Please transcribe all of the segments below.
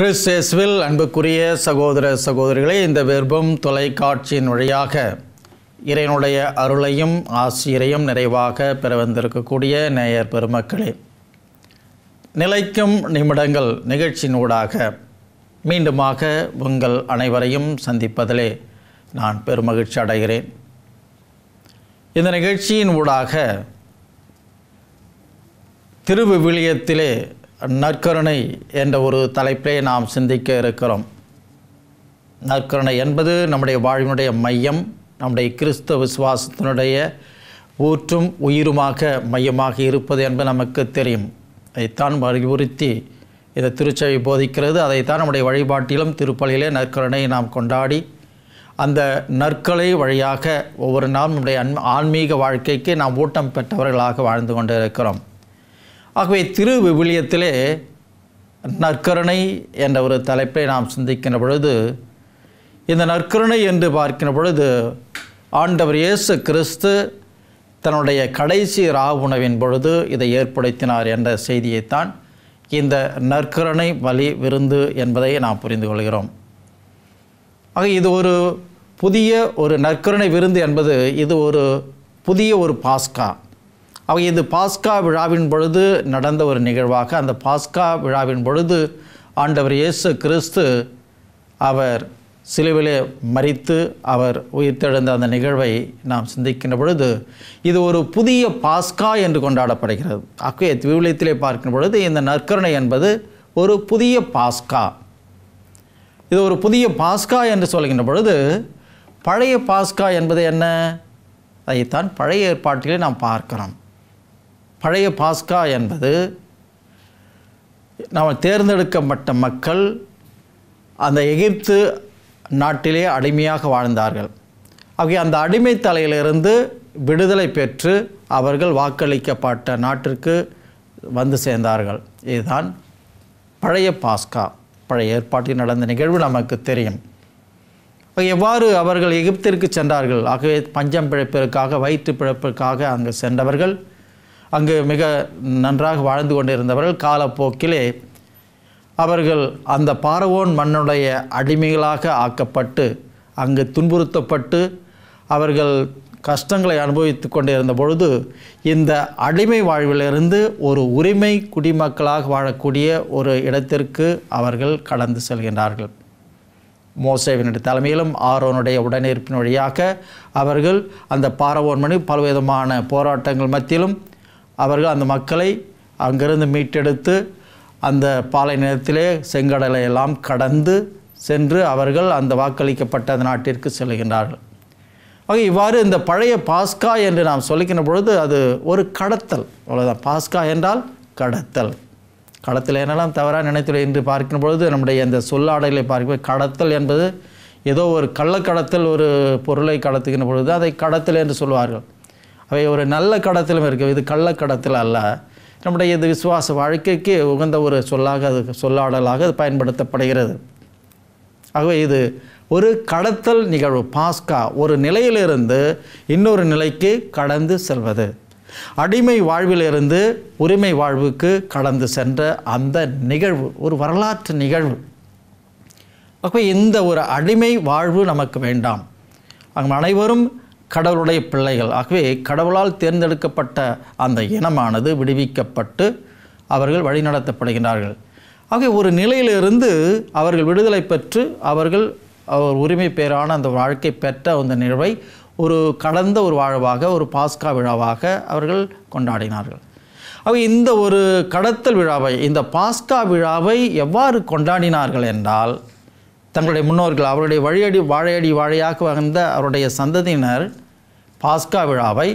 கிறிஸ்தேஸ்வில் அன்புக்குரிய சகோதர சகோதரிகளே இந்த விருப்பம் தொலைக்காட்சியின் வழியாக இறைனுடைய அருளையும் ஆசிரியரையும் நிறைவாக பெற வந்திருக்கக்கூடிய நேயர் பெருமக்களே நிலைக்கும் நிமிடங்கள் நிகழ்ச்சியினூடாக மீண்டுமாக உங்கள் அனைவரையும் சந்திப்பதிலே நான் பெருமகிழ்ச்சி அடைகிறேன். இந்த நிகழ்ச்சியின் ஊடாக திருவிவிலியத்திலே நற்கருணை என்ற ஒரு தலைப்பிலே நாம் சிந்திக்க இருக்கிறோம். நற்கருணை என்பது நம்முடைய வாழ்வினுடைய மையம் நம்முடைய கிறிஸ்தவ விசுவாசத்தினுடைய ஊற்றும் உயிருமாக மையமாக இருப்பது என்பது நமக்கு தெரியும். அதைத்தான் வலியுறுத்தி இதை திருச்சபை போதிக்கிறது. அதைத்தான் நம்முடைய வழிபாட்டிலும் திருப்பலியிலே நற்கருணை நாம் கொண்டாடி அந்த நற்கலை வழியாக ஒவ்வொரு நாளும் நம்முடைய அன் ஆன்மீக வாழ்க்கைக்கு நாம் ஊட்டம் பெற்றவர்களாக வாழ்ந்து கொண்டு இருக்கிறோம் ஆகவே திரு விவிலியத்திலே நற்கருணை என்ற ஒரு தலைப்பை நாம் சிந்திக்கின்ற பொழுது இந்த நற்கருணை என்று பார்க்கின்ற பொழுது ஆண்டவர் இயேசு கிறிஸ்து தன்னுடைய கடைசி ராவுணவின் பொழுது இதை ஏற்படுத்தினார் என்ற செய்தியைத்தான் இந்த நற்கருணை வழி விருந்து என்பதை நாம் புரிந்து கொள்கிறோம். ஆக இது ஒரு புதிய ஒரு நற்கருணை விருந்து என்பது இது ஒரு புதிய ஒரு பாஸ்கா. அவை இது பாஸ்கா விழாவின் பொழுது நடந்த ஒரு நிகழ்வாக அந்த பாஸ்கா விழாவின் பொழுது ஆண்டவர் இயேசு கிறிஸ்து அவர் சிலுவிலே மறித்து அவர் உயிர்த்தெழுந்த அந்த நிகழ்வை நாம் சிந்திக்கின்ற பொழுது இது ஒரு புதிய பாஸ்கா என்று கொண்டாடப்படுகிறது. அக்கைய விவிலியத்திலே பார்க்கின்ற பொழுது இந்த நற்கருணை என்பது ஒரு புதிய பாஸ்கா. இது ஒரு புதிய பாஸ்கா என்று சொல்கின்ற பொழுது பழைய பாஸ்கா என்பது என்ன? அதைத்தான் பழைய ஏற்பாட்டிலே நாம் பார்க்கிறோம். பழைய பாஸ்கா என்பது நாம் தேர்ந்தெடுக்கப்பட்ட மக்கள் அந்த எகிப்து நாட்டிலே அடிமையாக வாழ்ந்தார்கள். ஆகிய அந்த அடிமை தலையிலிருந்து விடுதலை பெற்று அவர்கள் வாக்களிக்கப்பட்ட நாட்டிற்கு வந்து சேர்ந்தார்கள். இதுதான் பழைய பாஸ்கா பழைய ஏற்பாட்டில் நடந்த நிகழ்வு நமக்கு தெரியும். எவ்வாறு அவர்கள் எகிப்திற்கு சென்றார்கள்? ஆகவே பஞ்சம் பிழைப்பிற்காக வயிற்று பிழைப்பிற்காக அங்கு சென்றவர்கள் அங்கு மிக நன்றாக வாழ்ந்து கொண்டிருந்தவர்கள் காலப்போக்கிலே அவர்கள் அந்த பாரவோன் மண்ணுடைய அடிமைகளாக ஆக்கப்பட்டு அங்கு துன்புறுத்தப்பட்டு அவர்கள் கஷ்டங்களை அனுபவித்து கொண்டிருந்த பொழுது இந்த அடிமை வாழ்விலிருந்து ஒரு உரிமை குடிமக்களாக வாழக்கூடிய ஒரு இடத்திற்கு அவர்கள் கடந்து செல்கின்றார்கள். மோசேவினுடைய தலைமையிலும் ஆரோனுடைய உடனிருப்பின் வழியாக அவர்கள் அந்த பாரவோன் மணி பலவிதமான போராட்டங்கள் மத்தியிலும் அவர்கள் அந்த மக்களை அங்கிருந்து மீட்டெடுத்து அந்த பாலை நிலத்திலே செங்கடலை எல்லாம் கடந்து சென்று அவர்கள் அந்த வாக்களிக்கப்பட்ட அந்த நாட்டிற்கு செல்கின்றார்கள். ஆக இவ்வாறு இந்த பழைய பாஸ்கா என்று நாம் சொல்லிக்கின்ற பொழுது அது ஒரு கடத்தல். அவ்வளோதான் பாஸ்கா என்றால் கடத்தல். கடத்தல் என்னெல்லாம் தவறாக நினைத்துல என்று பார்க்கின்ற பொழுது நம்முடைய இந்த சொல்லாடலை பார்க்கும் கடத்தல் என்பது ஏதோ ஒரு கள்ளக்கடத்தல் ஒரு பொருளை கடத்துகின்ற பொழுது அதை கடத்தல் என்று சொல்வார்கள். அவை ஒரு நல்ல கடத்திலும் இருக்குது இது கள்ளக்கடத்தில் அல்ல. நம்முடைய இது விசுவாச வாழ்க்கைக்கு உகந்த ஒரு சொல்லாக அது சொல்லாடலாக அது பயன்படுத்தப்படுகிறது. ஆகவே இது ஒரு கடத்தல் நிகழ்வு. பாஸ்கா ஒரு நிலையிலிருந்து இன்னொரு நிலைக்கு கடந்து செல்வது. அடிமை வாழ்விலிருந்து உரிமை வாழ்வுக்கு கடந்து சென்ற அந்த நிகழ்வு. ஒரு வரலாற்று நிகழ்வு. ஆகவே இந்த ஒரு அடிமை வாழ்வு நமக்கு வேண்டாம். அங்கே அனைவரும் கடவுளுடைய பிள்ளைகள். ஆகவே கடவுளால் தேர்ந்தெடுக்கப்பட்ட அந்த இனமானது விடுவிக்கப்பட்டு அவர்கள் வழிநடத்தப்படுகின்றார்கள். ஆகவே ஒரு நிலையிலிருந்து அவர்கள் விடுதலை பெற்று அவர்கள் அவர் உரிமை பெயரான அந்த வாழ்க்கை பெற்ற அந்த நிகழ்வை ஒரு கடந்த ஒரு வாழ்வாக ஒரு பாஸ்கா விழாவாக அவர்கள் கொண்டாடினார்கள். அவை இந்த ஒரு கடத்தல் விழாவை இந்த பாஸ்கா விழாவை எவ்வாறு கொண்டாடினார்கள் என்றால் தங்களுடைய முன்னோர்கள் அவருடைய வழியடி வாழையடி வாழையாக வந்த அவருடைய சந்ததியினர் பாஸ்கா விழாவை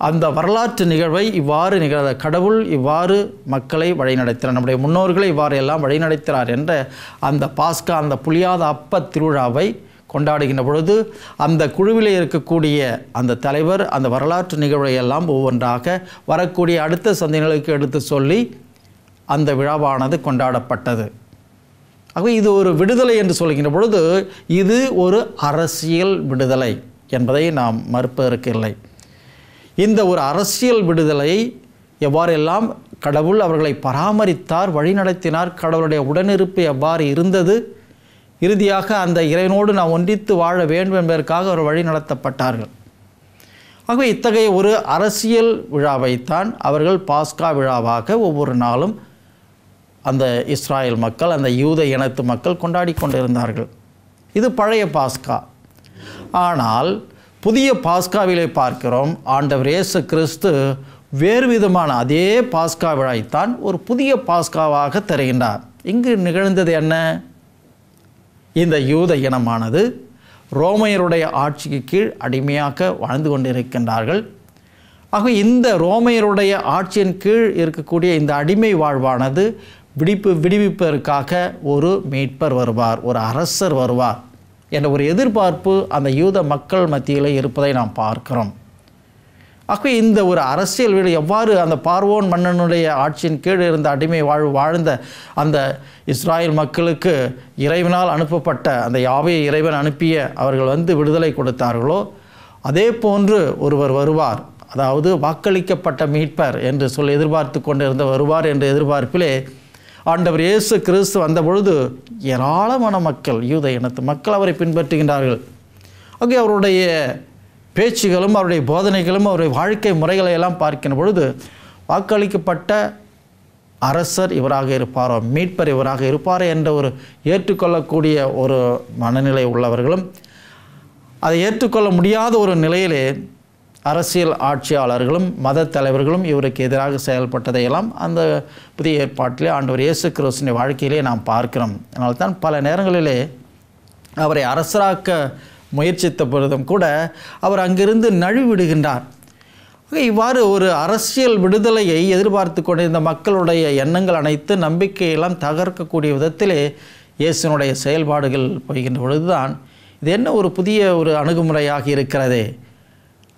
அந்த வரலாற்று நிகழ்வை இவ்வாறு நிகழ கடவுள் இவ்வாறு மக்களை வழிநடத்தினார் நம்முடைய முன்னோர்களை இவ்வாறு எல்லாம் வழிநடத்தினார் என்ற அந்த பாஸ்கா அந்த புளியாத அப்ப திருவிழாவை கொண்டாடுகின்ற பொழுது அந்த குழுவில் இருக்கக்கூடிய அந்த தலைவர் அந்த வரலாற்று நிகழ்வை எல்லாம் ஒவ்வொன்றாக வரக்கூடிய அடுத்த சந்ததிகளுக்கு எடுத்து சொல்லி அந்த விழாவானது கொண்டாடப்பட்டது. ஆகவே இது ஒரு விடுதலை என்று சொல்கின்ற பொழுது இது ஒரு அரசியல் விடுதலை என்பதை நாம் மறுப்பதற்கு இல்லை இந்த ஒரு அரசியல் விடுதலை எவ்வாறெல்லாம் கடவுள் அவர்களை பராமரித்தார் வழிநடத்தினார் கடவுளுடைய உடனிருப்பு எவ்வாறு இருந்தது இறுதியாக அந்த இறைவனோடு நாம் ஒன்றித்து வாழ வேண்டும் என்பதற்காக அவர் வழி நடத்தப்பட்டார்கள். ஆகவே இத்தகைய ஒரு அரசியல் விழாவைத்தான் அவர்கள் பாஸ்கா விழாவாக ஒவ்வொரு நாளும் அந்த இஸ்ராயல் மக்கள் அந்த யூத இனத்து மக்கள் கொண்டாடி கொண்டிருந்தார்கள். இது பழைய பாஸ்கா. ஆனால் புதிய பாஸ்காவிலே பார்க்கிறோம் ஆண்டவர் இயேசு கிறிஸ்து வேறு விதமான அதே பாஸ்கா விழாய்த்தான் ஒரு புதிய பாஸ்காவாக தருகின்றார். இங்கு நிகழ்ந்தது என்ன? இந்த யூத இனமானது ரோமையருடைய ஆட்சிக்கு கீழ் அடிமையாக வாழ்ந்து கொண்டிருக்கின்றார்கள். ஆக இந்த ரோமையருடைய ஆட்சியின் கீழ் இருக்கக்கூடிய இந்த அடிமை வாழ்வானது விடிப்பு விடுவிப்பதற்காக ஒரு மீட்பர் வருவார் ஒரு அரசர் வருவார் என்ற ஒரு எதிர்பார்ப்பு அந்த யூத மக்கள் மத்தியில் இருப்பதை நாம் பார்க்கிறோம். ஆகவே இந்த ஒரு அரசியல் வீடு எவ்வாறு அந்த பார்வோன் மன்னனுடைய ஆட்சியின் கீழ் இருந்த அடிமை வாழ்வு வாழ்ந்த அந்த இஸ்ராயல் மக்களுக்கு இறைவனால் அனுப்பப்பட்ட அந்த யாவை இறைவன் அனுப்பிய அவர்கள் வந்து விடுதலை கொடுத்தார்களோ அதே போன்று ஒருவர் வருவார். அதாவது வாக்களிக்கப்பட்ட மீட்பர் என்று சொல்லி எதிர்பார்த்து கொண்டிருந்த வருவார் என்ற எதிர்பார்ப்பிலே ஆண்டவர் இயேசு கிறிஸ்து வந்த பொழுது ஏராளமான மக்கள் யூத இனத்து மக்கள் அவரை பின்பற்றுகின்றார்கள். அங்கே அவருடைய பேச்சுகளும் அவருடைய போதனைகளும் அவருடைய வாழ்க்கை முறைகளை எல்லாம் பார்க்கின்ற பொழுது வாக்களிக்கப்பட்ட அரசர் இவராக இருப்பாரோ மீட்பர் இவராக இருப்பாரோ என்ற ஒரு ஏற்றுக்கொள்ளக்கூடிய ஒரு மனநிலை உள்ளவர்களும் அதை ஏற்றுக்கொள்ள முடியாத ஒரு நிலையிலே அரசியல் ஆட்சியாளர்களும் மத தலைவர்களும் இவருக்கு எதிராக செயல்பட்டதையெல்லாம் அந்த புதிய ஏற்பாட்டிலே ஆண்டவர் இயேசு கிறிஸ்துவின் வாழ்க்கையிலே நாம் பார்க்கிறோம். அதனால் தான் பல நேரங்களிலே அவரை அரசராக்க முயற்சித்த பொழுதும் கூட அவர் அங்கிருந்து நழுவிடுகின்றார். இவ்வாறு ஒரு அரசியல் விடுதலையை எதிர்பார்த்து கொண்டிருந்த மக்களுடைய எண்ணங்கள் அனைத்து நம்பிக்கையெல்லாம் தகர்க்கக்கூடிய விதத்திலே இயேசுனுடைய செயல்பாடுகள் போகின்ற பொழுதுதான் இது என்ன ஒரு புதிய ஒரு அணுகுமுறையாக இருக்கிறதே?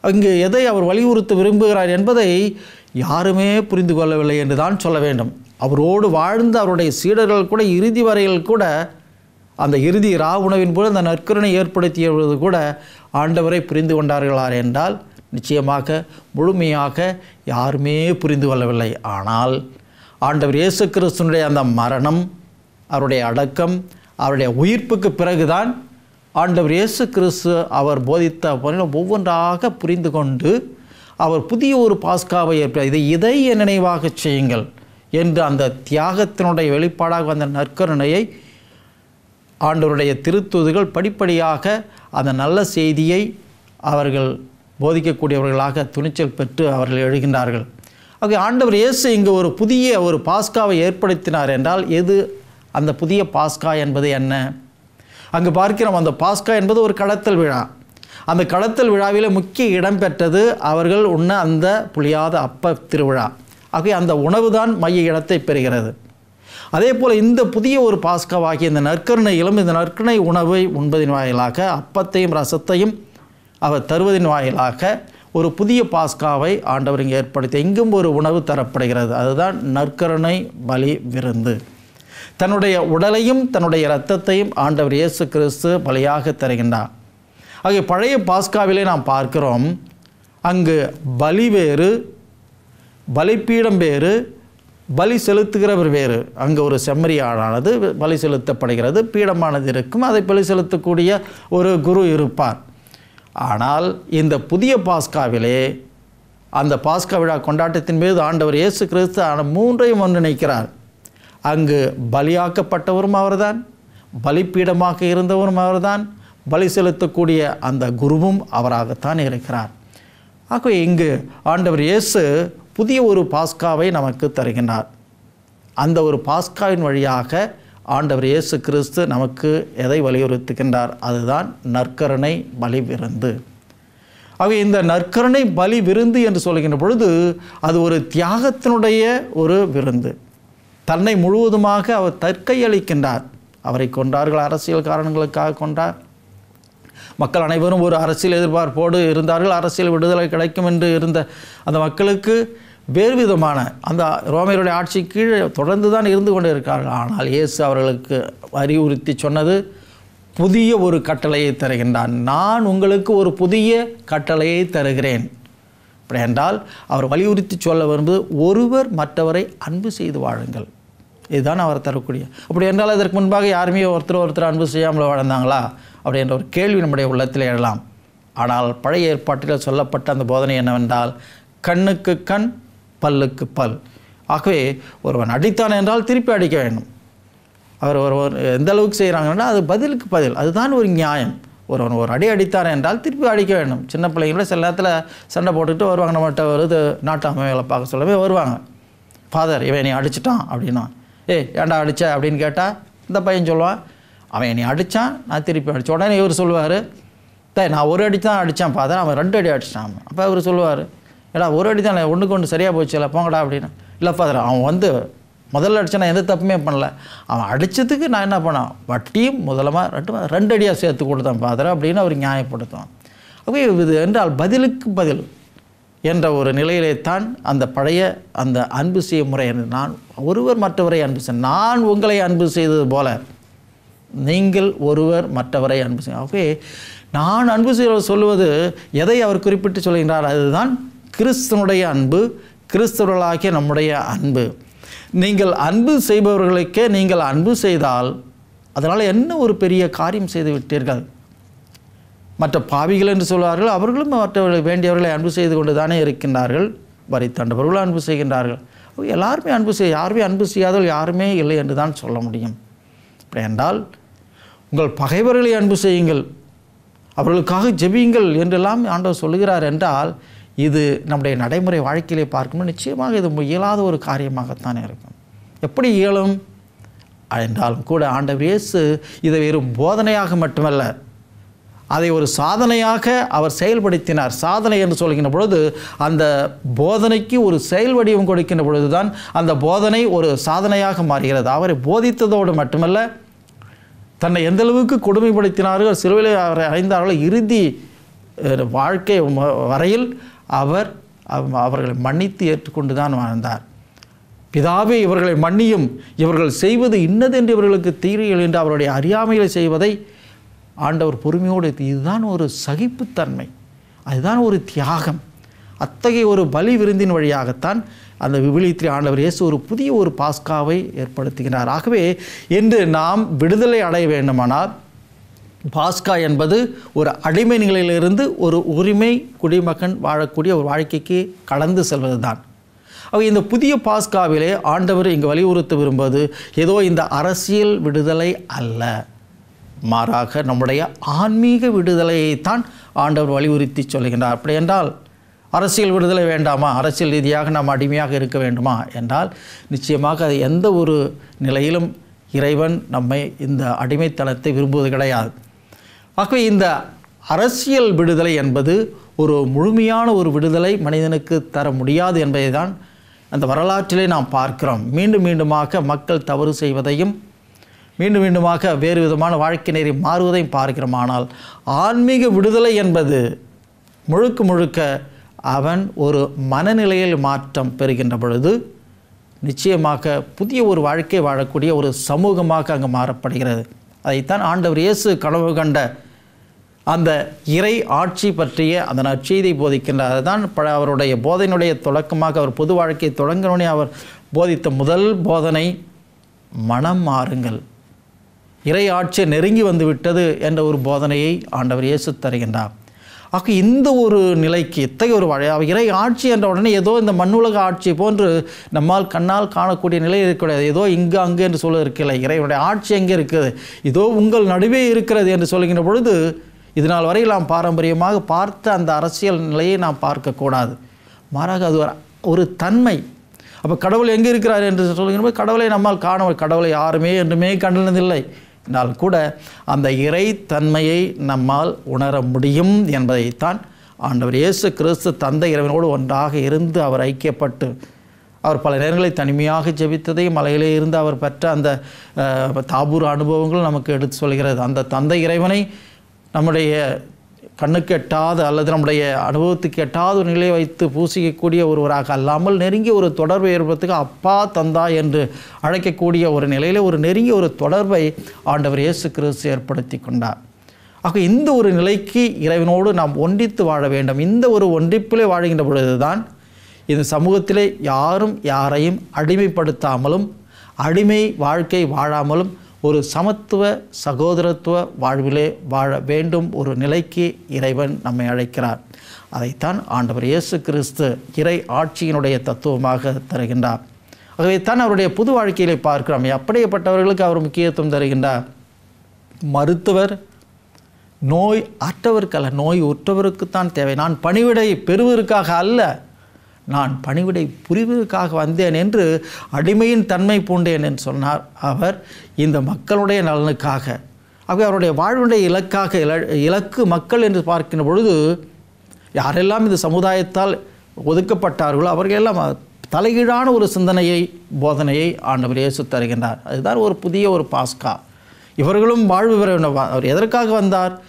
அங்கு எதை அவர் வலியுறுத்த விரும்புகிறார் என்பதை யாருமே புரிந்து கொள்ளவில்லை என்று தான் சொல்ல வேண்டும். அவரோடு வாழ்ந்த அவருடைய சீடர்கள் கூட இறுதி வரையில் கூட அந்த இறுதி ராவுணவின் போது அந்த நற்கருணை ஏற்படுத்தியது கூட ஆண்டவரை புரிந்து கொண்டார்களார் என்றால் நிச்சயமாக முழுமையாக யாருமே புரிந்து கொள்ளவில்லை. ஆனால் ஆண்டவர் இயேசு கிறிஸ்துனுடைய அந்த மரணம் அவருடைய அடக்கம் அவருடைய உயிர்ப்புக்கு பிறகுதான் ஆண்டவர் இயேசு கிறிஸ்து அவர் போதித்த முறையில் ஒவ்வொன்றாக புரிந்து கொண்டு அவர் புதிய ஒரு பாஸ்காவை ஏற்ப இதை இதை என் நினைவாக செய்யுங்கள் என்று அந்த தியாகத்தினுடைய வெளிப்பாடாக வந்த நற்கருணையை ஆண்டவருடைய திருத்துதுகள் படிப்படியாக அந்த நல்ல செய்தியை அவர்கள் போதிக்கக்கூடியவர்களாக துணிச்சல் பெற்று அவர்கள் எழுகின்றார்கள். ஆக ஆண்டவர் இயேசு இங்கு ஒரு புதிய ஒரு பாஸ்காவை ஏற்படுத்தினார் என்றால் எது அந்த புதிய பாஸ்கா என்பது என்ன? அங்கு பார்க்கிறோம் அந்த பாஸ்கா என்பது ஒரு கடத்தல் விழா. அந்த கடத்தல் விழாவில் முக்கிய இடம் பெற்றது அவர்கள் உண்ண அந்த புளியாத அப்ப திருவிழா. ஆகவே அந்த உணவு தான் மைய இடத்தை பெறுகிறது. அதே போல் இந்த புதிய ஒரு பாஸ்காவாகிய இந்த நற்கருணையிலும் இந்த நற்கருணை உணவை உண்பதின் வாயிலாக அப்பத்தையும் ரசத்தையும் அவர் தருவதின் வாயிலாக ஒரு புதிய பாஸ்காவை ஆண்டவர் இங்கே ஏற்படுத்தி எங்கும் ஒரு உணவு தரப்படுகிறது. அதுதான் நற்கருணை பலி விருந்து. தன்னுடைய உடலையும் தன்னுடைய இரத்தத்தையும் ஆண்டவர் இயேசு கிறிஸ்து பலியாக தருகின்றார். ஆகிய பழைய பாஸ்காவிலே நாம் பார்க்கிறோம் அங்கு பலி வேறு பலிப்பீடம் வேறு பலி செலுத்துகிறவர் வேறு. அங்கே ஒரு செம்மறியாளானது பலி செலுத்தப்படுகிறது பீடமானது இருக்கும் அதை பலி செலுத்தக்கூடிய ஒரு குரு இருப்பார். ஆனால் இந்த புதிய பாஸ்காவிலே அந்த பாஸ்கா விழா கொண்டாட்டத்தின் மீது ஆண்டவர் இயேசு கிறிஸ்து ஆன மூன்றையும் ஒன்றிணைக்கிறார் அங்கு பலியாக்கப்பட்டவரும் அவர்தான் பலிப்பீடமாக இருந்தவரும் அவர்தான் பலி செலுத்தக்கூடிய அந்த குருவும் அவராகத்தான் இருக்கிறார். ஆகவே இங்கு ஆண்டவர் இயேசு புதிய ஒரு பாஸ்காவை நமக்கு தருகின்றார். அந்த ஒரு பாஸ்காவின் வழியாக ஆண்டவர் இயேசு கிறிஸ்து நமக்கு எதை வலியுறுத்துகின்றார்? அதுதான் நற்கருணை பலி விருந்து. ஆகவே இந்த நற்கருணை பலி விருந்து என்று சொல்கின்ற பொழுது அது ஒரு தியாகத்தினுடைய ஒரு விருந்து. தன்னை முழுவதுமாக அவர் தற்கையளிக்கின்றார். அவரை கொண்டார்கள் அரசியல் காரணங்களுக்காக கொண்டார் மக்கள் அனைவரும் ஒரு அரசியல் எதிர்பார்ப்போடு இருந்தார்கள். அரசியல் விடுதலை கிடைக்கும் என்று இருந்த அந்த மக்களுக்கு வேறு விதமான அந்த ரோமையருடைய ஆட்சி கீழே தொடர்ந்து தான் இருந்து கொண்டு இருக்கார்கள் ஆனால் இயேசு அவர்களுக்கு அறிவுறுத்தி சொன்னது புதிய ஒரு கட்டளையை தருகின்றான் நான் உங்களுக்கு ஒரு புதிய கட்டளையை தருகிறேன். அப்படி என்றால் அவர் வலியுறுத்தி சொல்ல வரும்போது ஒருவர் மற்றவரை அன்பு செய்து வாழுங்கள். இதுதான் அவர் தரக்கூடிய. அப்படி என்றால் அதற்கு முன்பாக யாருமே ஒருத்தர் ஒருத்தர் அன்பு செய்யாமல் வாழ்ந்தாங்களா? அப்படி என்ற ஒரு கேள்வி நம்முடைய உள்ளத்தில் எழலாம். ஆனால் பழைய ஏற்பாட்டில் சொல்லப்பட்ட அந்த போதனை என்னவென்றால் கண்ணுக்கு கண் பல்லுக்கு பல். ஆகவே ஒருவன் அடித்தான் என்றால் திருப்பி அடிக்க வேண்டும். அவர் ஒருவர் எந்த அளவுக்கு செய்கிறாங்கன்னா அது பதிலுக்கு பதில். அதுதான் ஒரு நியாயம். ஒருவன் ஒரு அடி அடித்தார் என்றால் திருப்பி அடிக்க வேண்டும். சின்ன பிள்ளைங்கள சில நேரத்தில் சண்டை போட்டுக்கிட்டு வருவாங்க. நம்மகிட்ட வருது நாட்டு அமைகளை பார்க்க சொல்லவே வருவாங்க. ஃபாதர் இவன் நீ அடிச்சிட்டான் அப்படின்னா. ஏய் ஏன்டா அடித்த அப்படின்னு கேட்டால் இந்த பையன் சொல்லுவான் அவன் நீ அடித்தான் நான் திருப்பி அடித்தேன் உடனே இவர் சொல்லுவார் தே நான் ஒரு அடி தான் அடித்தான் ஃபாதர் அவன் ரெண்டு அடி அடிச்சிட்டான் அப்போ அவர் சொல்லுவார் ஏடா ஒரு அடி தான் ஒன்றுக்கு ஒன்று சரியாக போச்சு இல்லை போங்கடா அப்படின்னு. இல்லை ஃபாதர் அவன் வந்து முதல்ல அடித்தா நான் எந்த தப்புமே பண்ணல. அவன் அடித்ததுக்கு நான் என்ன பண்ணான்? வட்டியும் முதலமாக ரெண்டு ரெண்டு அடியாக சேர்த்து கொடுத்தான் ஃபாதர் அப்படின்னு அவர் நியாயப்படுத்துவான். அப்போ இது என்றால் பதிலுக்கு பதில். என்ற ஒரு நிலையிலே தான் அந்த பழைய அந்த அன்பு செய்யும் முறை என்று நான் ஒருவர் மற்றவரை அன்பு செய் நான் உங்களை அன்பு செய்தது போல நீங்கள் ஒருவர் மற்றவரை அன்பு செய்ய ஆகவே நான் அன்பு செய்ய சொல்லுவது எதை அவர் குறிப்பிட்டு சொல்கின்றார்? அதுதான் கிறிஸ்தனுடைய அன்பு கிறிஸ்தவர்களாகிய நம்முடைய அன்பு. நீங்கள் அன்பு செய்பவர்களுக்கே நீங்கள் அன்பு செய்தால் அதனால் என்ன ஒரு பெரிய காரியம் செய்து விட்டீர்கள்? மற்ற பாவிகள் என்று சொல்வார்கள் அவர்களும் மற்றவர்கள் வேண்டியவர்களை அன்பு செய்து கொண்டு தானே இருக்கின்றார்கள். வரி தண்டவர்களும் அன்பு செய்கின்றார்கள். எல்லாருமே அன்பு செய்ய யாருமே அன்பு செய்யாதவர்கள் யாருமே இல்லை என்று தான் சொல்ல முடியும். அப்படி என்றால் உங்கள் பகைவர்களை அன்பு செய்யுங்கள் அவர்களுக்காக ஜெபியுங்கள் என்றெல்லாம் ஆண்டவர் சொல்லுகிறார் என்றால் இது நம்முடைய நடைமுறை வாழ்க்கையிலே பார்க்கும்போது நிச்சயமாக இது இயலாத ஒரு காரியமாகத்தான் இருக்கும். எப்படி இயலும்? என்றாலும் கூட ஆண்டவர் இயேசு இதை வெறும் போதனையாக மட்டுமல்ல அதை ஒரு சாதனையாக அவர் செயல்படுத்தினார். சாதனை என்று சொல்கின்ற பொழுது அந்த போதனைக்கு ஒரு செயல் வடிவம் கொடுக்கின்ற பொழுது தான் அந்த போதனை ஒரு சாதனையாக மாறுகிறது. அவரை போதித்ததோடு மட்டுமல்ல தன்னை எந்தளவுக்கு கொடுமைப்படுத்தினார்கள் சிறுவையில் அவரை அடைந்தார்களோ இறுதி வாழ்க்கை வரையில் அவர் அவர்களை மன்னித்து ஏற்றுக்கொண்டு தான் வாழ்ந்தார். பிதாவே இவர்களை மன்னியும். இவர்கள் செய்வது இன்னதென்று இவர்களுக்கு தீரியல் என்று அவருடைய அறியாமைகளை செய்வதை ஆண்டவர் பொறுமையோடு இதுதான் ஒரு சகிப்புத்தன்மை. அதுதான் ஒரு தியாகம். அத்தகைய ஒரு பலி விருந்தின் வழியாகத்தான் அந்த விவிலியத்தில் ஆண்டவர் இயேசு ஒரு புதிய ஒரு பாஸ்காவை ஏற்படுத்துகிறார். ஆகவே இன்று நாம் விடுதலை அடைய வேண்டுமானால் பாஸ்கா என்பது ஒரு அடிமை நிலையிலிருந்து ஒரு உரிமை குடிமகன் வாழக்கூடிய ஒரு வாழ்க்கைக்கு கடந்து செல்வது தான் அவை இந்த புதிய பாஸ்காவிலே ஆண்டவர் இங்கு வலியுறுத்த விரும்புவது ஏதோ இந்த அரசியல் விடுதலை அல்ல. மாறாக நம்முடைய ஆன்மீக விடுதலையைத்தான் ஆண்டவர் வலியுறுத்தி சொல்கின்றார் அப்படி என்றால் அரசியல் விடுதலை வேண்டாமா? அரசியல் ரீதியாக நாம் அடிமையாக இருக்க வேண்டுமா? என்றால் நிச்சயமாக அது எந்த ஒரு நிலையிலும் இறைவன் நம்மை இந்த அடிமைத்தனத்தை விரும்புவது கிடையாது. ஆகவே இந்த அரசியல் விடுதலை என்பது ஒரு முழுமையான ஒரு விடுதலை மனிதனுக்கு தர முடியாது என்பதை தான் அந்த வரலாற்றிலே நாம் பார்க்கிறோம். மீண்டும் மீண்டுமாக மக்கள் தவறு செய்வதையும் மீண்டும் மீண்டுமாக வேறு விதமான வாழ்க்கை நெறி மாறுவதையும் பார்க்கிறோம் ஆனால் ஆன்மீக விடுதலை என்பது முழுக்க முழுக்க அவன் ஒரு மனநிலையில் மாற்றம் பெறுகின்ற பொழுது நிச்சயமாக புதிய ஒரு வாழ்க்கை வாழக்கூடிய ஒரு சமூகமாக அங்கு மாறப்படுகிறது. அதைத்தான் ஆண்டவர் இயேசு கனவு கண்ட அந்த இறை ஆட்சி பற்றிய அந்த நற்செய்தி போதிக்கின்றார். அதுதான் ப அவருடைய போதனையுடைய தொடக்கமாக அவர் பொது வாழ்க்கையை தொடங்கினோடனே அவர் போதித்த முதல் போதனை மனம் மாறுங்கள். இறை ஆட்சி நெருங்கி வந்து விட்டது என்ற ஒரு போதனையை ஆண்டவர் இயேசு தருகின்றார். ஆக இந்த ஒரு நிலைக்கு இத்தகைய ஒரு வழி இறை ஆட்சி என்ற உடனே ஏதோ இந்த மண்ணுலக ஆட்சி போன்று நம்மால் கண்ணால் காணக்கூடிய நிலை இருக்கக்கூடாது ஏதோ இங்கு அங்கு என்று சொல்ல இருக்கல இறைவனுடைய ஆட்சி எங்கே இருக்குது? இதோ உங்கள் நடுவே இருக்கிறது என்று சொல்கின்ற பொழுது இது நாள் வரை நாம் பாரம்பரியமாக பார்த்த அந்த அரசியல் நிலையை நாம் பார்க்கக்கூடாது மாறாக அது ஒரு ஒரு தன்மை. அப்போ கடவுள் எங்கே இருக்கிறார் என்று சொல்கிற போது கடவுளை நம்மால் காண கடவுளை யாருமே என்றுமே கண்டனதில்லை. நாள் கூட அந்த இறை தன்மையை நம்மால் உணர முடியும் என்பதைத்தான் ஆண்டவர் இயேசு கிறிஸ்து தந்தை இறைவனோடு ஒன்றாக இருந்து அவர் ஐக்கியப்பட்டு அவர் பல நேரங்களில் தனிமையாக ஜெபித்ததை மலையிலே இருந்து அவர் பெற்ற அந்த தாபூர் அனுபவங்கள் நமக்கு எடுத்து சொல்கிறது. அந்த தந்தை இறைவனை நம்முடைய கண்ணுக்கு எட்டாத அல்லது நம்முடைய அனுபவத்துக்கு எட்டாத ஒரு நிலையை வைத்து பூசிக்கக்கூடிய ஒருவராக அல்லாமல் நெருங்கிய ஒரு தொடர்பை ஏற்படுறதுக்கு அப்பா தந்தா என்று அழைக்கக்கூடிய ஒரு நிலையில் ஒரு நெருங்கிய ஒரு தொடர்பை ஆண்டவர் இயேசு கிறிஸ்து ஏற்படுத்தி கொண்டார். ஆக இந்த ஒரு நிலைக்கு இறைவனோடு நாம் ஒன்றித்து வாழ வேண்டும். இந்த ஒரு ஒன்றிப்பிலே வாழ்கின்ற பொழுதுதான் இந்த சமூகத்திலே யாரும் யாரையும் அடிமைப்படுத்தாமலும் அடிமை வாழ்க்கை வாழாமலும் ஒரு சமத்துவ சகோதரத்துவ வாழ்விலே வாழ வேண்டும் ஒரு நிலைக்கு இறைவன் நம்மை அழைக்கிறார். அதைத்தான் ஆண்டவர் இயேசு கிறிஸ்து இறை ஆட்சியினுடைய தத்துவமாக தருகின்றார். ஆகவே தான் அவருடைய புது வாழ்க்கையிலே பார்க்கிறோம். அப்படியேப்பட்டவர்களுக்கு அவர் முக்கியத்துவம் தருகின்றார். மருத்துவர் நோய் அற்றவருக்கல்ல நோய் உற்றவருக்குத்தான் தேவை. நான் பணிவிடை பெறுவதற்காக அல்ல நான் பணிவிடை புரிவதற்காக வந்தேன் என்று அடிமையின் தன்மை பூண்டேன் என்று சொன்னார் அவர் இந்த மக்களுடைய நலனுக்காக. ஆகவே அவருடைய வாழ்வுடைய இலக்காக இல இலக்கு மக்கள் என்று பார்க்கின்ற பொழுது யாரெல்லாம் இந்த சமுதாயத்தால் ஒதுக்கப்பட்டார்களோ அவர்களெல்லாம் தலைகீழான ஒரு சிந்தனையை போதனையை ஆண்டவர் இயேசு தருகின்றார். அதுதான் ஒரு புதிய ஒரு பாஸ்கா. இவர்களும் வாழ்வு பெற வேண்டும். அவர் எதற்காக வந்தார்?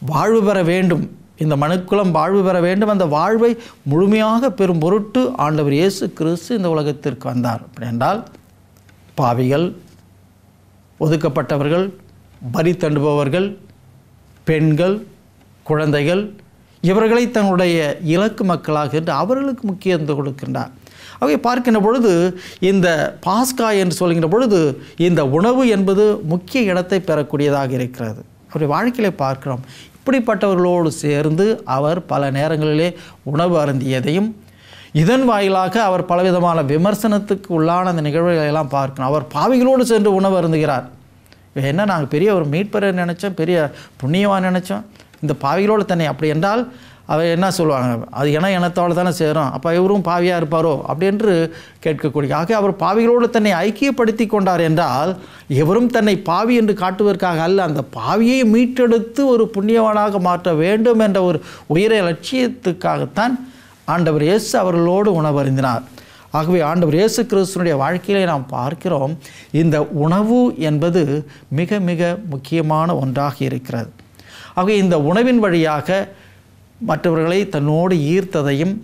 வாழ்வு பெற வேண்டும். இந்த மனுக்குளம் வாழ்வு பெற வேண்டும் அந்த வாழ்வை முழுமையாக பெறும் பொருட்டு ஆண்டவர் இயேசு கிறிஸ்து இந்த உலகத்திற்கு வந்தார். அப்படி என்றால் பாவிகள் ஒதுக்கப்பட்டவர்கள் வரி தண்டுபவர்கள் பெண்கள் குழந்தைகள் இவர்களை தன்னுடைய இலக்கு மக்களாக என்று அவர்களுக்கு முக்கியத்துவம் கொடுக்கின்றார். அவை பார்க்கின்ற பொழுது இந்த பாஸ்கா என்று சொல்கின்ற பொழுது இந்த உணவு என்பது முக்கிய இடத்தை பெறக்கூடியதாக இருக்கிறது. அவருடைய வாழ்க்கையில பார்க்கிறோம் அப்படிப்பட்டவர்களோடு சேர்ந்து அவர் பல நேரங்களிலே உணவு அருந்தியதையும் இதன் வாயிலாக அவர் பலவிதமான விமர்சனத்துக்கு உள்ளான அந்த நிகழ்வுகளை எல்லாம் பார்க்கணும். அவர் பாவிகளோடு சென்று உணவு அருந்துகிறார். என்ன நாங்கள் பெரிய ஒரு மீட்பரை நினச்சோம் பெரிய புண்ணியவான் நினச்சோம் இந்த பாவிகளோடு தன்னை அப்படி என்றால் அவர் என்ன சொல்லுவாங்க? அது ஏன்னா இனத்தோடு தானே சேரும். அப்போ இவரும் பாவியாக இருப்பாரோ? அப்படி என்று கேட்கக்கூடிய ஆக அவர் பாவிகளோடு தன்னை ஐக்கியப்படுத்தி கொண்டார் என்றால் எவரும் தன்னை பாவி என்று காட்டுவதற்காக அல்ல அந்த பாவியை மீட்டெடுத்து ஒரு புண்ணியவனாக மாற்ற வேண்டும் என்ற ஒரு உயர லட்சியத்துக்காகத்தான் ஆண்டவர் இயேசு அவர்களோடு உணவருந்தினார். ஆகவே ஆண்டவர் இயேசு கிறிஸ்துனுடைய வாழ்க்கையிலே நாம் பார்க்கிறோம் இந்த உணவு என்பது மிக மிக முக்கியமான ஒன்றாக இருக்கிறது. ஆகவே இந்த உணவின் வழியாக மற்றவர்களை தன்னோடு ஈர்த்ததையும்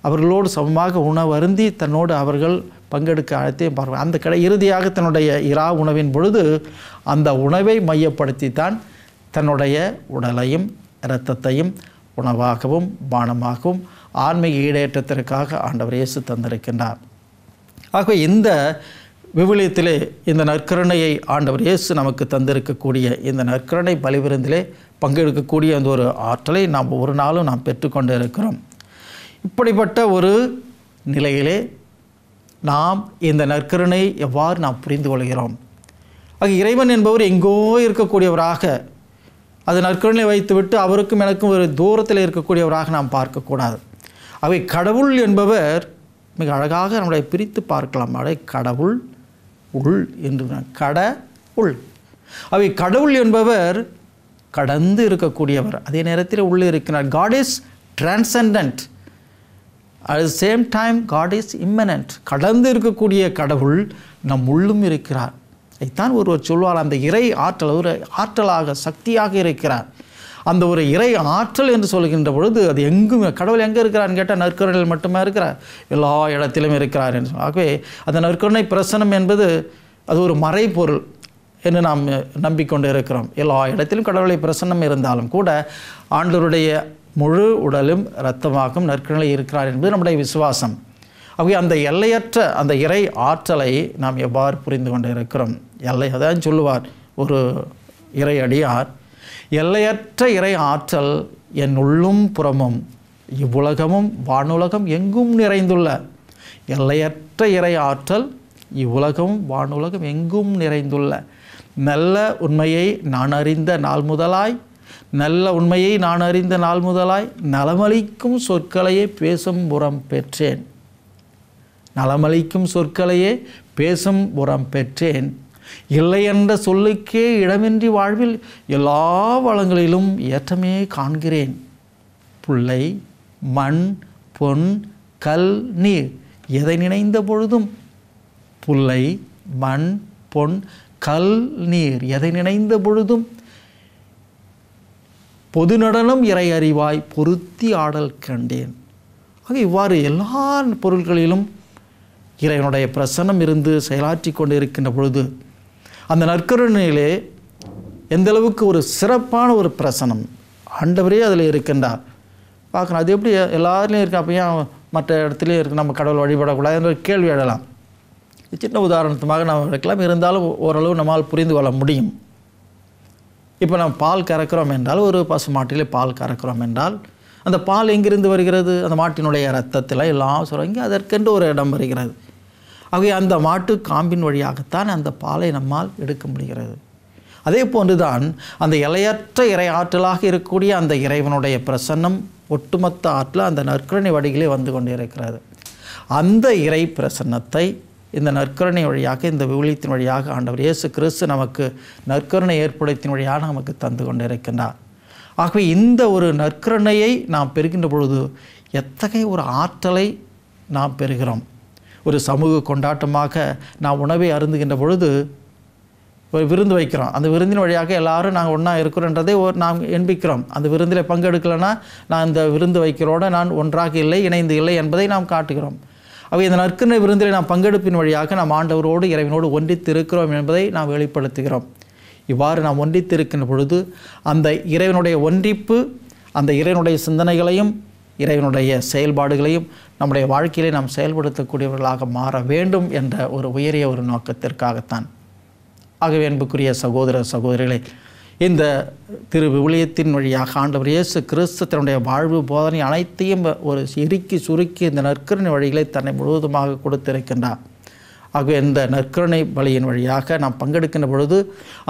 அவர்களோடு சமமாக உணவருந்தி தன்னோடு அவர்கள் பங்கெடுக்க அழைத்தையும் பார்ப்பார் அந்த கடை இறுதியாக தன்னுடைய இரா உணவின் பொழுது அந்த உணவை மையப்படுத்தித்தான் தன்னுடைய உடலையும் இரத்தத்தையும் உணவாகவும் பானமாகவும் ஆன்மீக ஈடேற்றத்திற்காக ஆண்டவர் இயேசு தந்திருக்கின்றார். ஆகவே இந்த விவிலியத்திலே இந்த நற்கருணையை ஆண்டவர் இயேசு நமக்கு தந்திருக்கக்கூடிய இந்த நற்கருணை பலிவிருந்திலே பங்கெடுக்கக்கூடிய அந்த ஒரு ஆற்றலை நாம் ஒரு நாளும் நாம் பெற்றுக்கொண்டு இருக்கிறோம். இப்படிப்பட்ட ஒரு நிலையிலே நாம் இந்த நற்கருணை எவ்வாறு நாம் புரிந்து கொள்கிறோம்? ஆக இறைவன் என்பவர் எங்கோ இருக்கக்கூடியவராக அது நற்கருணை வைத்துவிட்டு அவருக்கும் எனக்கும் ஒரு தூரத்தில் இருக்கக்கூடியவராக நாம் பார்க்கக்கூடாது. அவை கடவுள் என்பவர் மிக அழகாக நம்மளை பிரித்து பார்க்கலாம். அவை கடவுள் உள் என்று கட உள். அவை கடவுள் என்பவர் கடந்து இருக்கக்கூடியவர். அதே நேரத்தில் உள்ளே இருக்கிறார். God is transcendent at the same time God is immanent கடந்து இருக்கக்கூடிய கடவுள் நம் உள்ளும் இருக்கிறார். இதைத்தான் ஒருவர் சொல்வார். அந்த இறை ஆற்றல் ஒரு ஆற்றலாக சக்தியாக இருக்கிறார். அந்த ஒரு இறை ஆற்றல் என்று சொல்கின்ற பொழுது அது எங்கும் கடவுள் எங்கே இருக்கிறார்னு கேட்டால் நற்கருணையில் மட்டுமே இருக்கிறார்? எல்லா இடத்திலும் இருக்கிறார் என்று ஆகவே அந்த நற்கருணை பிரசனம் என்பது அது ஒரு மறைப்பொருள் என்று நாம் நம்பிக்கொண்டு இருக்கிறோம். எல்லா இடத்திலும் கடவுளை பிரசன்னம் இருந்தாலும் கூட ஆண்டவருடைய முழு உடலும் இரத்தமாகும் நற்கருணை இருக்கிறார் என்பது நம்முடைய விசுவாசம். ஆகவே அந்த எல்லையற்ற அந்த இறை ஆற்றலை நாம் எவ்வாறு புரிந்து கொண்டு இருக்கிறோம்? எல்லை அதான் சொல்லுவார். ஒரு இறை அடியார் எல்லையற்ற இறை ஆற்றல் என் உள்ளும் புறமும் இவ்வுலகமும் வானுலகம் எங்கும் நிறைந்துள்ள. எல்லையற்ற இறை ஆற்றல் இவ்வுலகமும் வானுலகம் எங்கும் நிறைந்துள்ள. நல்ல உண்மையை நான் அறிந்த நாள் முதலாய் நல்ல உண்மையை நான் அறிந்த நாள் முதலாய் நலமளிக்கும் சொற்களையே பேசும் புறம் பெற்றேன். நலமளிக்கும் சொற்களையே பேசும் புறம் பெற்றேன். இல்லை என்ற சொல்லுக்கே இடமின்றி வாழ்வில் எல்லா வளங்களிலும் ஏற்றமே காண்கிறேன். புள்ளை மண் பொன் கல் நீர் எதை நினைந்த பொழுதும் புல்லை மண் பொன் கல் நீர் எதை நினைந்த பொழுதும் பொது நடனம் இறை அறிவாய் பொருத்தி ஆடல் கண்டேன். ஆக இவ்வாறு எல்லா பொருட்களிலும் இறைவனுடைய பிரசன்னம் இருந்து செயலாற்றி கொண்டு இருக்கின்ற பொழுது அந்த நற்கருணையிலே எந்தளவுக்கு ஒரு சிறப்பான ஒரு பிரசனம். ஆண்டவரே அதில் இருக்கின்றார். பார்க்கணும். அது எப்படி எல்லாருலேயும் இருக்கு. அப்போ ஏன் மற்ற இடத்துலையும் இருக்குது நம்ம கடவுள் வழிபடக்கூடாது என்ற கேள்வி எழலாம். சின்ன உதாரணத்துமாக நம்ம வைக்கலாம் இருந்தாலும் ஓரளவு நம்மால் புரிந்து கொள்ள முடியும். இப்போ நம்ம பால் கறக்கிறோம் என்றால் ஒரு பசு மாட்டிலே பால் கறக்கிறோம் என்றால் அந்த பால் எங்கிருந்து வருகிறது? அந்த மாட்டினுடைய ரத்தத்தில் எல்லாம் சுரங்கி அதற்கென்று ஒரு இடம் வருகிறது. ஆகவே அந்த மாட்டு காம்பின் வழியாகத்தான் அந்த பாலை நம்மால் எடுக்க முடிகிறது. அதே போன்றுதான் அந்த இலையற்ற இறை ஆற்றலாக இருக்கக்கூடிய அந்த இறைவனுடைய பிரசன்னம் ஒட்டுமொத்த ஆற்றில் அந்த நற்கரணை வடிகளே வந்து கொண்டிருக்கிறது. அந்த இறை பிரசன்னத்தை இந்த நற்கருணை வழியாக இந்த விவிலியத்தின் வழியாக ஆண்டவர் இயேசு கிறிஸ்து நமக்கு நற்கருணை ஏற்படுத்தின் வழியாக நமக்கு தந்து கொண்டிருக்கின்றார். ஆகவே இந்த ஒரு நற்கருணையை நாம் பெறுகின்ற பொழுது எத்தகைய ஒரு ஆற்றலை நாம் பெறுகிறோம்? ஒரு சமூக கொண்டாட்டமாக நாம் உணவை அருந்துகின்ற பொழுது ஒரு விருந்து வைக்கிறோம். அந்த விருந்தின் வழியாக எல்லாரும் நாங்கள் ஒன்றா இருக்கிறோன்றதை ஒரு நாம் எண்பிக்கிறோம். அந்த விருந்தில் பங்கெடுக்கலைன்னா நான் இந்த விருந்து வைக்கிறோட நான் ஒன்றாக இல்லை இணைந்து இல்லை என்பதை நாம் காட்டுகிறோம். அவை இந்த நற்கருணை விருந்தில் நாம் பங்கெடுப்பின் வழியாக நாம் ஆண்டவரோடு இறைவனோடு ஒன்றித்திருக்கிறோம் என்பதை நாம் வெளிப்படுத்துகிறோம். இவ்வாறு நாம் ஒன்றித்திருக்கின்ற பொழுது அந்த இறைவனுடைய ஒன்றிப்பு அந்த இறைவனுடைய சிந்தனைகளையும் இறைவனுடைய செயல்பாடுகளையும் நம்முடைய வாழ்க்கையிலே நாம் செயல்படுத்தக்கூடியவர்களாக மாற வேண்டும் என்ற ஒரு உயரிய ஒரு நோக்கத்திற்காகத்தான். ஆகவே அன்புக்குரிய சகோதர சகோதரிகளே இந்த திரு விவிலியத்தின் வழியாக ஆண்டவர் இயேசு கிறிஸ்து தன்னுடைய வாழ்வு போதனை அனைத்தையும் ஒரு இறுக்கி சுருக்கி இந்த நற்கரணை வழிகளை தன்னை முழுவதுமாக கொடுத்திருக்கின்றார். ஆகவே இந்த நற்கருணை வழியின் வழியாக நாம் பங்கெடுக்கின்ற பொழுது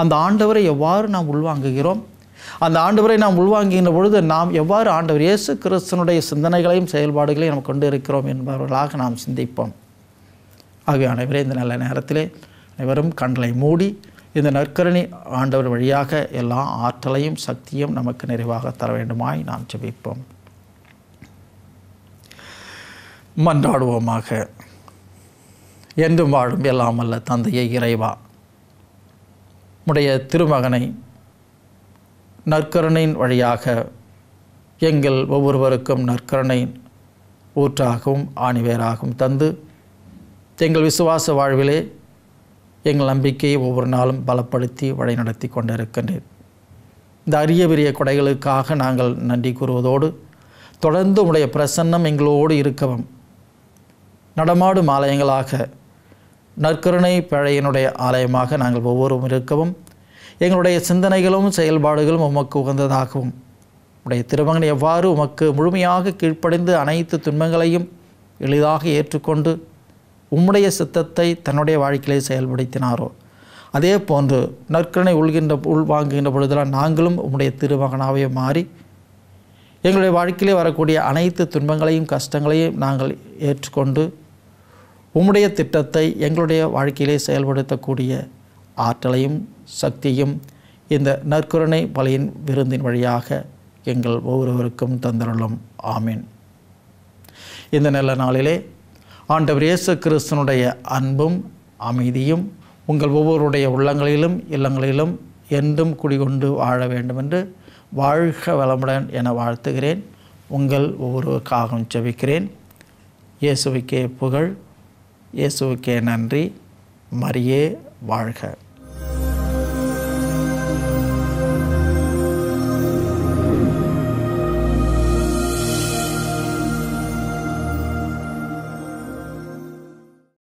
அந்த ஆண்டவரை எவ்வாறு நாம் உள்வாங்குகிறோம்? அந்த ஆண்டவரை நாம் உள்வாங்குகின்ற பொழுது நாம் எவ்வாறு ஆண்டவர் இயேசு கிறிஸ்தனுடைய சிந்தனைகளையும் செயல்பாடுகளையும் நாம் கொண்டு இருக்கிறோம் என்பவர்களாக நாம் சிந்திப்போம். ஆகவே அனைவரே இந்த நல்ல நேரத்திலே அனைவரும் கண்களை மூடி இந்த நற்கரணி ஆண்டவர் வழியாக எல்லா ஆற்றலையும் சக்தியும் நமக்கு நிறைவாக தர வேண்டுமாய் நாம் ஜெபிப்போம். மன்றாடுவோமாக. என்றும் வாழும் எல்லாம் அல்ல தந்தையை இறைவா. உடைய திருமகனை நற்கருணையின் வழியாக எங்கள் ஒவ்வொருவருக்கும் நற்கருணை ஊற்றாகவும் ஆணிவேராகவும் தந்து எங்கள் விசுவாச வாழ்விலே எங்கள் நம்பிக்கையை ஒவ்வொரு நாளும் பலப்படுத்தி வழிநடத்தி கொண்டிருக்கின்றேன். இந்த அரிய பெரிய கொடைகளுக்காக நாங்கள் நன்றி கூறுவதோடு தொடர்ந்து உடைய பிரசன்னம் எங்களோடு இருக்கவும் நடமாடும் ஆலயங்களாக நற்கருணை பிழையினுடைய ஆலயமாக நாங்கள் ஒவ்வொருவரும் இருக்கவும் எங்களுடைய சிந்தனைகளும் செயல்பாடுகளும் உமக்கு உகந்ததாகவும். உடைய திருமகன் எவ்வாறு உமக்கு முழுமையாக கீழ்ப்படைந்து அனைத்து துன்பங்களையும் எளிதாக ஏற்றுக்கொண்டு உம்முடைய சித்தத்தை தன்னுடைய வாழ்க்கையிலே செயல்படுத்தினாரோ? அதே போன்று நற்கனை உள்கின்ற உள்வாங்குகின்ற பொழுதெல்லாம் நாங்களும் உம்முடைய திருமகனாகவே மாறி எங்களுடைய வாழ்க்கையிலே வரக்கூடிய அனைத்து துன்பங்களையும் கஷ்டங்களையும் நாங்கள் ஏற்றுக்கொண்டு உம்முடைய திட்டத்தை எங்களுடைய வாழ்க்கையிலே செயல்படுத்தக்கூடிய ஆற்றலையும் சக்தியும் இந்த நற்கருணை பலியின் விருந்தின் வழியாக எங்கள் ஒவ்வொருவருக்கும் தந்தருளும். ஆமீன். இந்த நல்ல நாளிலே ஆண்டவர் இயேசு கிறிஸ்தனுடைய அன்பும் அமைதியும் உங்கள் ஒவ்வொருடைய உள்ளங்களிலும் இல்லங்களிலும் என்றும் குடிகொண்டு வாழ வேண்டும் என்று வாழ்க வளமுடன் என வாழ்த்துகிறேன். உங்கள் ஒவ்வொருவருக்காகவும் செவிக்கிறேன் இயேசுவுக்கே புகழ் இயேசுவுக்கே நன்றி. மரியே வாழ்க.